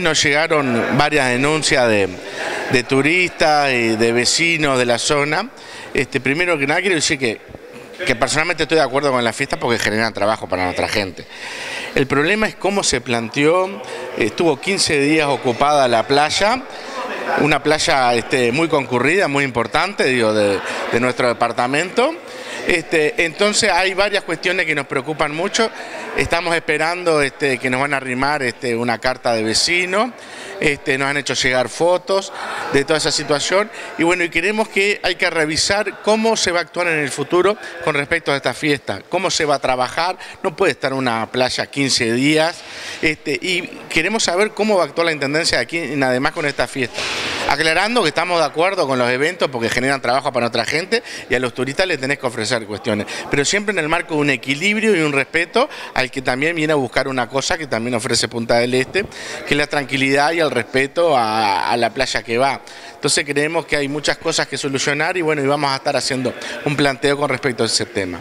Nos llegaron varias denuncias de, turistas y de vecinos de la zona. Este, primero que nada quiero decir que, que personalmente estoy de acuerdo con la fiesta porque generan trabajo para nuestra gente. El problema es cómo se planteó, estuvo 15 días ocupada la playa, una playa este, muy concurrida, muy importante digo, de nuestro departamento. Este, entonces hay varias cuestiones que nos preocupan mucho. Estamos esperando este, que nos van a arrimar este, una carta de vecino, este, nos han hecho llegar fotos de toda esa situación. Y bueno, y queremos que hay que revisar cómo se va a actuar en el futuro con respecto a esta fiesta, cómo se va a trabajar, no puede estar una playa 15 días. Este, y queremos saber cómo va a actuar la Intendencia aquí, además con esta fiesta. Aclarando que estamos de acuerdo con los eventos porque generan trabajo para nuestra gente y a los turistas les tenés que ofrecer cuestiones, pero siempre en el marco de un equilibrio y un respeto al que también viene a buscar una cosa que también ofrece Punta del Este, que es la tranquilidad y el respeto a, a la playa que va. Entonces creemos que hay muchas cosas que solucionar y bueno, y vamos a estar haciendo un planteo con respecto a ese tema.